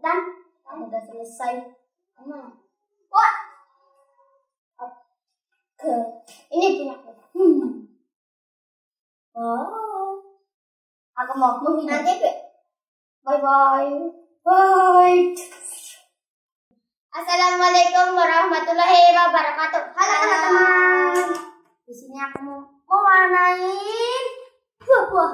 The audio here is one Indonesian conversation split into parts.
Dan kamu udah selesai. Kamu. Wah. Oke. Ini punya aku. Hmm. Oh. Aku mau menghina Nanti Be. Bye bye. Bye. Assalamualaikum warahmatullahi wabarakatuh. Halo teman-teman. Di sini aku mau mewarnai ya aku oh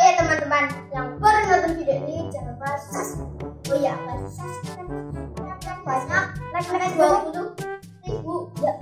ya teman-teman yang baru nonton video ini jangan lupa subscribe. Oh subscribe. Yang banyak like like dua puluh ribu. Ya.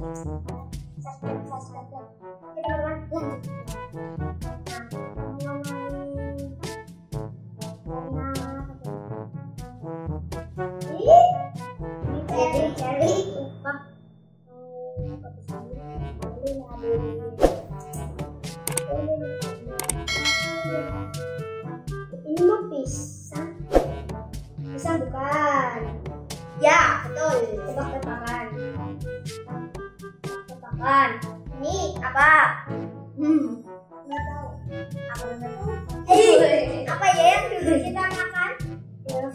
Kita makan?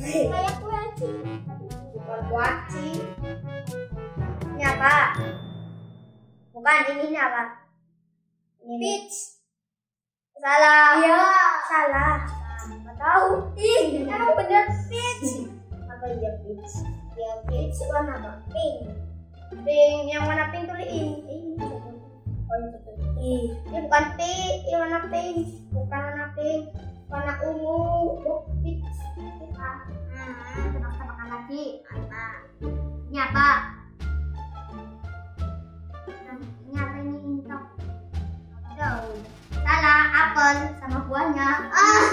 Kayak kuaci. Bukan kuaci. Ini apa? Bukan, ini, ini apa? Ini. Peach. Salah. Iya. Salah. Nggak tahu. Ih, emang bener peach. Apa iya peach? Ya peach warna apa? Pink. Pink. Yang warna pink tuh ini. Ini. Oh. Ih, ini bukan pink. Ini warna pink. nyapa. Nyapa ini intok. Daun. Salah apel sama buahnya. Ah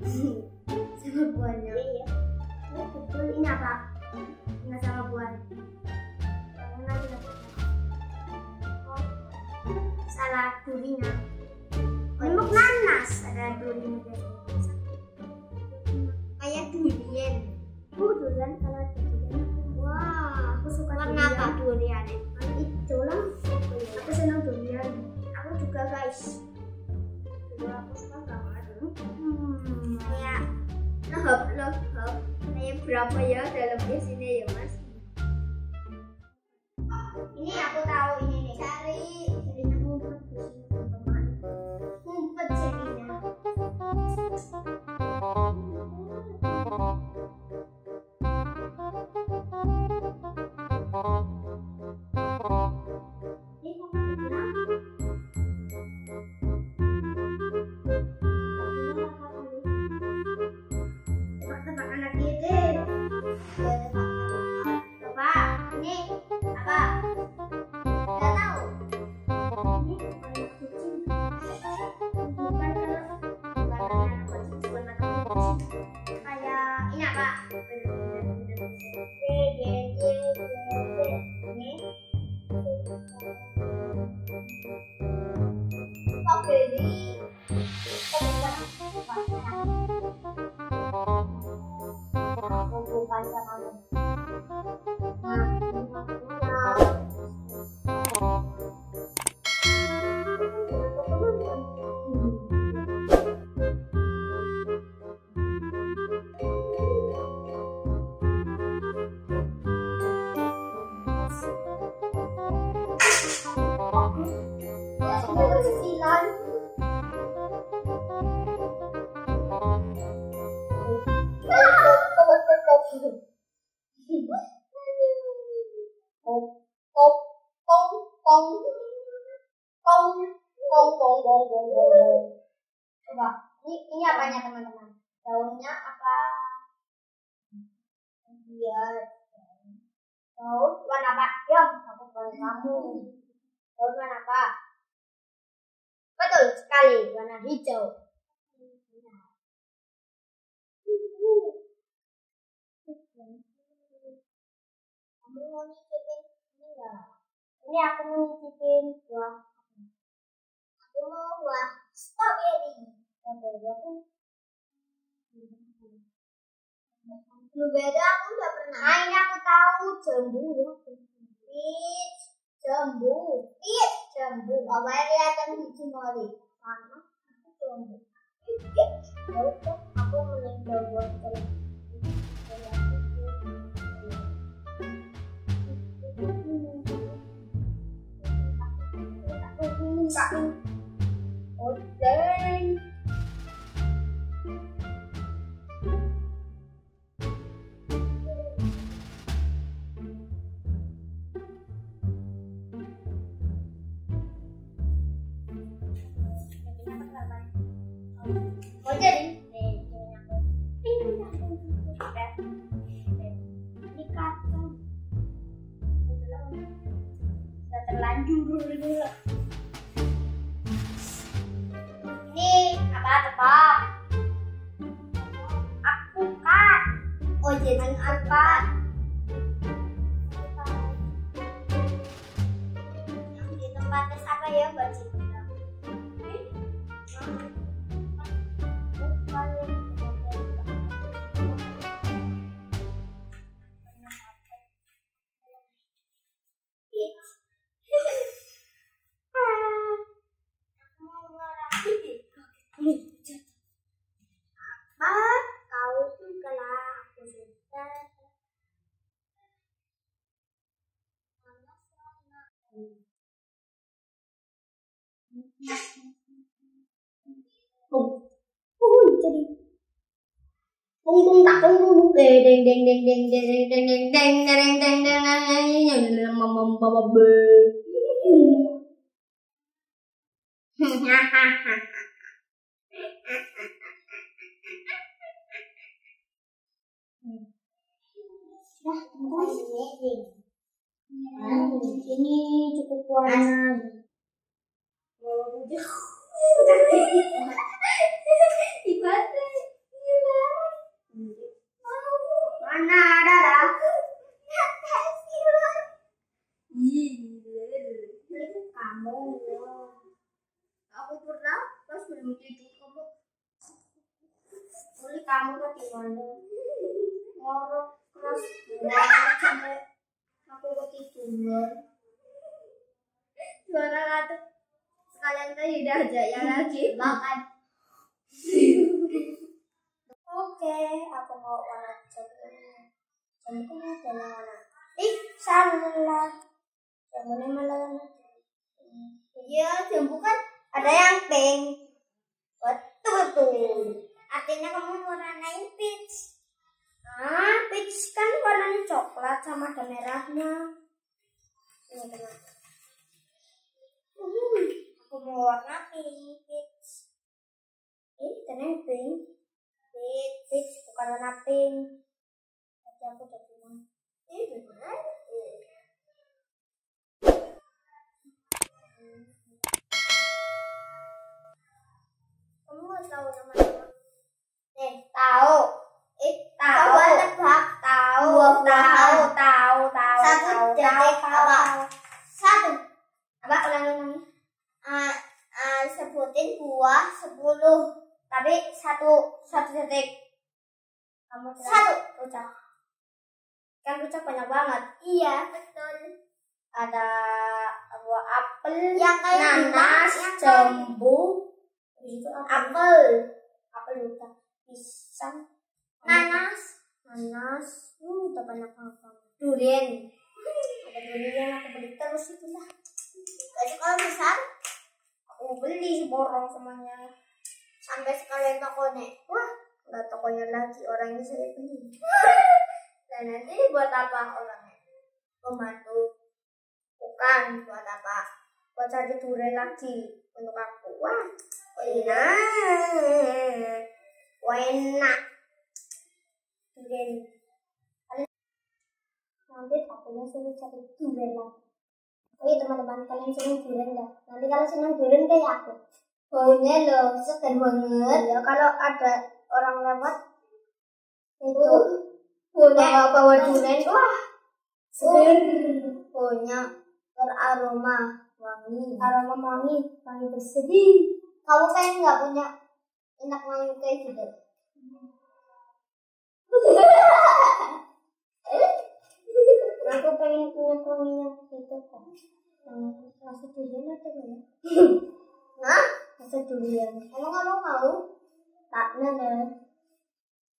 sama buahnya. Iya. Betul ini apa? Nggak sama buah. Oh. Salah durinya. Untuk nanas. Ada durinya kayak durian. Bu durian kalau suka Warna durian. apa durian? Hijau lah. Aku senang durian. Aku juga guys. Juga aku suka banget. Hmm, kayak lohop lohop. Kayak berapa ya dalamnya sini ya mas? Kong. Coba, ini ini apanya teman-teman? Daunnya apa? Daun warna apa? Ya, aku boleh kamu. Daun warna apa? Betul sekali, warna hijau. Kamu mau nyicipin ini enggak? Ini aku mau nyicipin buah. Aku mau buah strawberry. Strawberry aku. Blueberry aku udah pernah. Nah ini aku tahu jambu ya. Peach, jambu. Peach, jambu. Bapaknya kelihatan hijau mori. Mana jambu. Ya udah aku meninggal buat jalan. Oh, Terlanjur dulu. Ini apa tebak? Aku kan. Oh jadi apa? Yang di tempatnya apa ya Mbak Cinta? Apa Tung tung tak tung tung tung deng deng deng deng deng deng deng deng deng deng deng deng deng deng deng mama mama be. Dah, ini cukup panas. Ibadah. Mana ada lah? Kamu Aku pernah pas belum tidur kamu Boleh kamu? Ngorok keras banget sampai aku ketiduran. Suara kata sekalian aja lagi makan. Oke, aku mau warna adalah warna. Ih, salah. Jambunya malah. Iya, jambu kan ada yang pink. Betul betul. Artinya kamu warnain peach. Ah, peach kan warnanya coklat sama ada merahnya. Ini teman. Uh, aku mau warna pink, peach. Eh, ternyata pink. Peach, peach bukan warna pink. Tapi aku udah bilang. Eh, gimana? Eh. Kamu nggak tahu nama-nama? Eh, tahu. Eh, tahu. Coba tebak. Tahu. Tahu, tahu, tahu, tahu. Satu detik apa? Satu. Apa ulangi-ulangi? Uh, uh, sebutin buah sepuluh. Tapi satu satu detik. Kamu satu. Rucak. Kan rucak banyak banget. Iya, betul. Ada buah apel, yang nanas, yang jambu, itu apel, apel lupa, pisang, nanas, nanas, uh, udah banyak banget. Durian, ada durian yang aku beli terus itu lah. Tapi kalau besar, aku beli seborong semuanya. Sampai sekalian tokonya, wah, nggak tokonya lagi. Orangnya saya beli. Dan nanti buat apa orangnya? Membantu bukan buat apa? Buat cari durian lagi. Untuk aku wah enak. Wah enak. Durian. Nanti akunya suruh cari durian lagi. Oh iya teman-teman kalian senang durian nggak? Nanti kalau senang durian kayak aku. Baunya loh segar banget. Ya kalau ada orang lewat itu punya bawa durian. Wah segar punya beraroma wangi aroma wangi wangi berseri kamu kayak nggak punya enak wangi kayak gitu aku pengen punya wangi yang gitu kok Yang rasa durian nggak ya? Hah? Rasa durian. Emang kamu mau? Tak nana.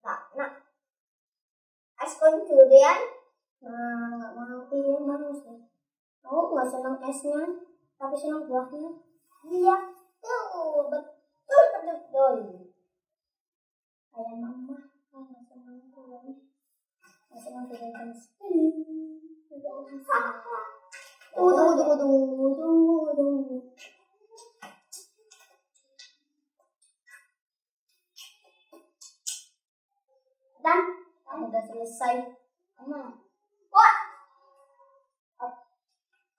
Tak nak. Es krim durian? Nah, nggak mau iya mau sih. Aku nggak senang esnya, tapi senang buahnya. Iya. Tuh, betul betul. Kayak mama, nggak senang durian. Nggak senang durian sekali. Tunggu, tunggu, tunggu, tunggu, tunggu. Dan udah selesai. Mama. Wah,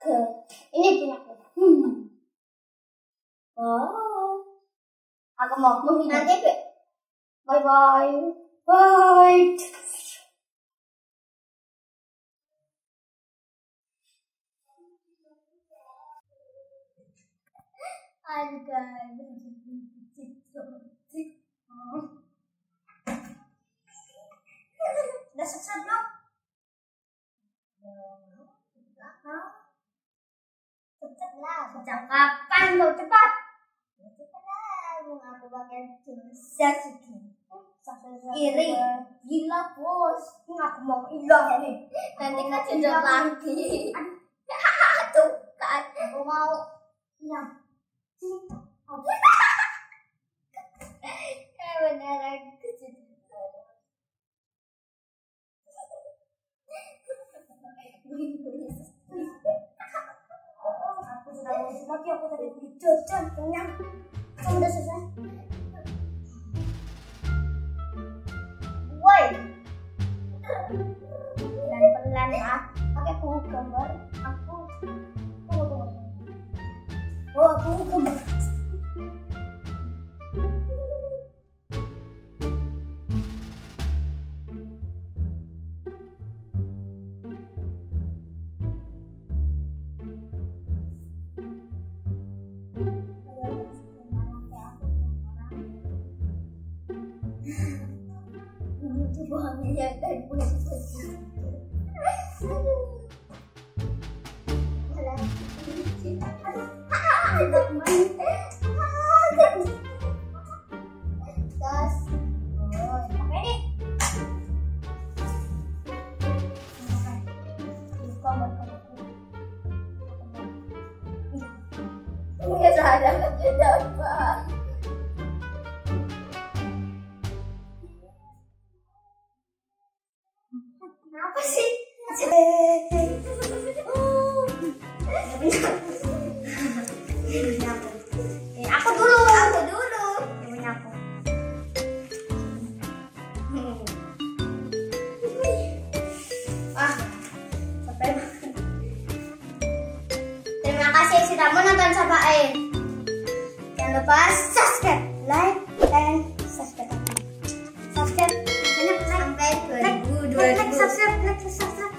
Ke ini punya aku. Hmm. Oh. Aku mau menghidap. nanti Be. Bye bye. Bye. Harga. Udah selesai belum? Cepat lah. Sejak kapan kau cepat? Ya cepat. Mau aku pakai. Iri, gila bos. Aku mau hilang nih. Nanti kecedot lagi. Tuh kan, aku mau hilang. Eh beneran kecedot. Aku sudah mau lagi, aku tadi jajan, kenyang. Kamu udah selesai? Lucu banget ya dan punya Nggak Eh, aku dulu, aku dulu. Ini aku. Ah, capek banget. Terima kasih sudah menonton sampai akhir. Jangan lupa subscribe, like, dan subscribe. Subscribe, banyak like, Sampai like, like, like, subscribe, like, subscribe, subscribe.